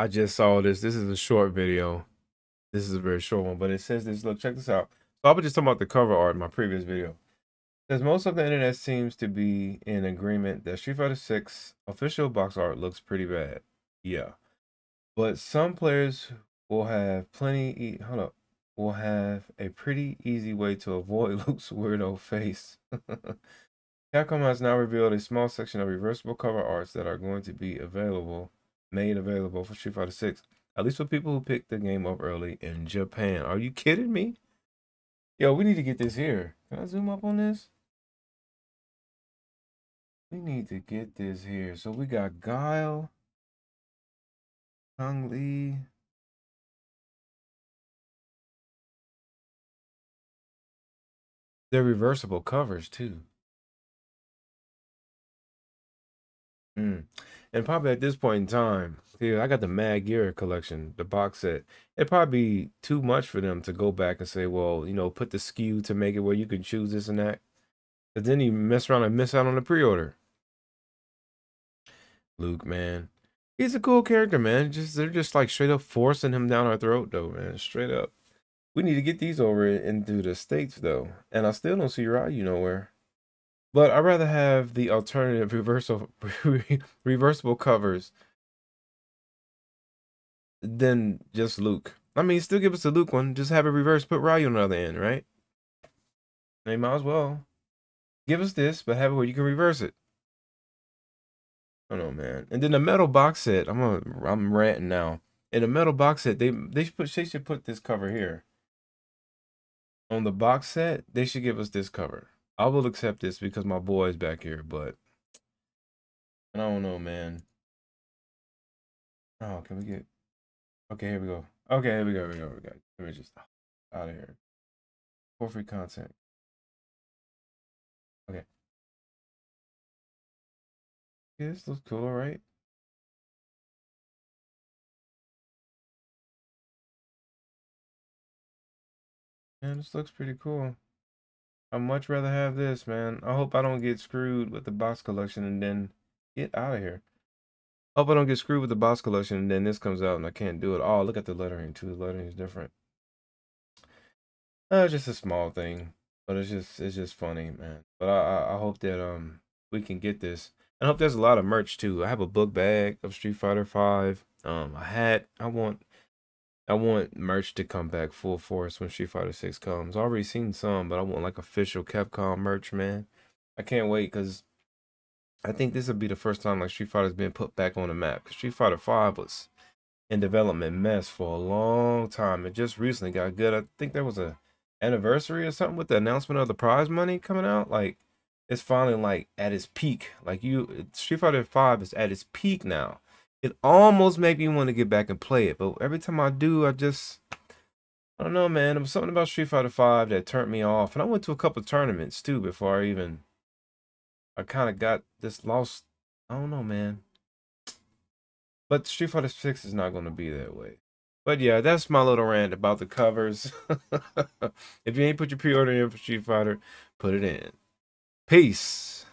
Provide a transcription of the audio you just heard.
I just saw this. This is a short video. This is a very short one, but it says this. Look, check this out. So I was just talking about the cover art in my previous video. Says most of the internet seems to be in agreement that Street Fighter 6 official box art looks pretty bad. Yeah. But some players will have plenty e hold up. Will have a pretty easy way to avoid Luke's weirdo face. Capcom has now revealed a small section of reversible cover arts that are going to be available, made available for Street Fighter 6. At least for people who picked the game up early in Japan. Are you kidding me? Yo, we need to get this here. Can I zoom up on this? We need to get this here. So we got Guile, Chun-Li. They're reversible covers too. Mm. And probably at this point in time, see, I got the Mad Gear collection, the box set. It'd probably be too much for them to go back and say, well, you know, put the SKU to make it where you can choose this and that. But then you mess around and miss out on the pre-order. Luke, man. He's a cool character, man. Just they're just like straight up forcing him down our throat though, man. Straight up. We need to get these over into the States though. And I still don't see Ryu nowhere. But I'd rather have the alternative reversible reversible covers than just Luke. I mean, still give us the Luke one. Just have it reverse, put Ryu on the other end, right? They might as well. Give us this, but have it where you can reverse it. I don't know, man. And then the metal box set. I'm a, I'm ranting now. In the metal box set, they they should put they should put this cover here. On the box set, they should give us this cover. I will accept this because my boy is back here, but I don't know, man. Oh, can we get? Okay, here we go. Okay, here we go. Here we go. Here we go. Let me just out of here. For free content. Okay. Yeah, this looks cool, right? Yeah, this looks pretty cool. I'd much rather have this, man. I hope I don't get screwed with the box collection and then get out of here. Hope I don't get screwed with the box collection and then this comes out and I can't do it. Oh, look at the lettering too. The lettering is different. Uh, just a small thing, but it's just it's just funny, man. But I, I I hope that um we can get this. And I hope there's a lot of merch too. I have a book bag of Street Fighter Five. Um, a hat. I want I want merch to come back full force when Street Fighter 6 comes. I already seen some, but I want like official Capcom merch, man. I can't wait because I think this will be the first time like Street Fighter's been put back on the map. Cause Street Fighter 5 was in development mess for a long time. It just recently got good. I think there was a anniversary or something with the announcement of the prize money coming out. Like it's finally like at its peak. Like you Street Fighter 5 is at its peak now it almost made me want to get back and play it. But every time I do, I just I don't know, man. There was something about Street Fighter Five that turned me off, and I went to a couple tournaments too before I even I kind of got this lost. I don't know, man. But Street Fighter Six is not going to be that way. But yeah, that's my little rant about the covers. if you ain't put your pre-order in for Street Fighter, put it in. Peace.